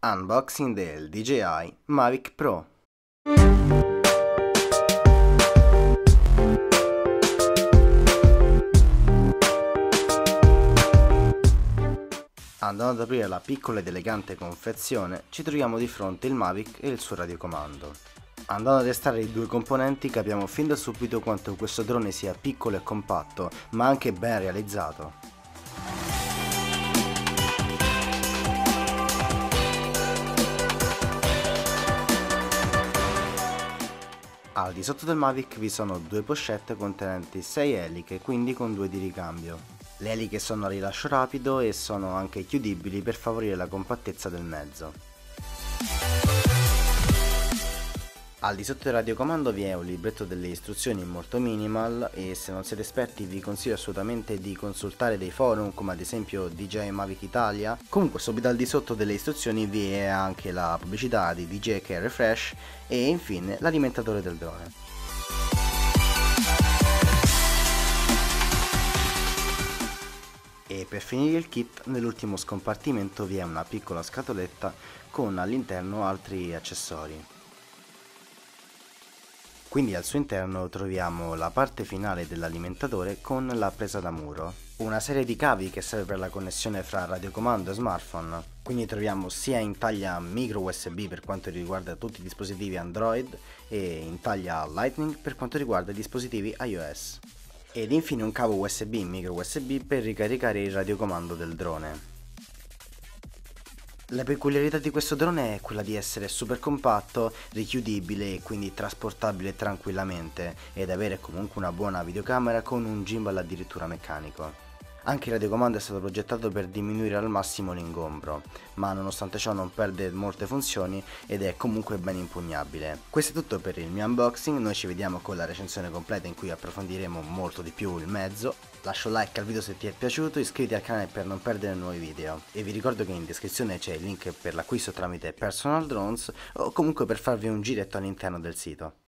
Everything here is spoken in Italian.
Unboxing del DJI Mavic Pro. Andando ad aprire la piccola ed elegante confezione, ci troviamo di fronte il Mavic e il suo radiocomando. Andando a testare i due componenti capiamo fin da subito quanto questo drone sia piccolo e compatto, ma anche ben realizzato. Al di sotto del Mavic vi sono due pochette contenenti 6 eliche, quindi con due di ricambio. Le eliche sono a rilascio rapido e sono anche chiudibili per favorire la compattezza del mezzo. Al di sotto del radiocomando vi è un libretto delle istruzioni molto minimal e se non siete esperti vi consiglio assolutamente di consultare dei forum come ad esempio DJ Mavic Italia. Comunque subito al di sotto delle istruzioni vi è anche la pubblicità di DJ che refresh e infine l'alimentatore del drone. E per finire il kit, nell'ultimo scompartimento vi è una piccola scatoletta con all'interno altri accessori. Quindi al suo interno troviamo la parte finale dell'alimentatore con la presa da muro, una serie di cavi che serve per la connessione fra radiocomando e smartphone, quindi troviamo sia in taglia micro USB per quanto riguarda tutti i dispositivi Android e in taglia Lightning per quanto riguarda i dispositivi iOS. Ed infine un cavo USB micro USB per ricaricare il radiocomando del drone. La peculiarità di questo drone è quella di essere super compatto, richiudibile e quindi trasportabile tranquillamente ed avere comunque una buona videocamera con un gimbal addirittura meccanico. Anche il radiocomando è stato progettato per diminuire al massimo l'ingombro, ma nonostante ciò non perde molte funzioni ed è comunque ben impugnabile. Questo è tutto per il mio unboxing, noi ci vediamo con la recensione completa in cui approfondiremo molto di più il mezzo. Lascia un like al video se ti è piaciuto, iscriviti al canale per non perdere nuovi video e vi ricordo che in descrizione c'è il link per l'acquisto tramite Personal Drones o comunque per farvi un giretto all'interno del sito.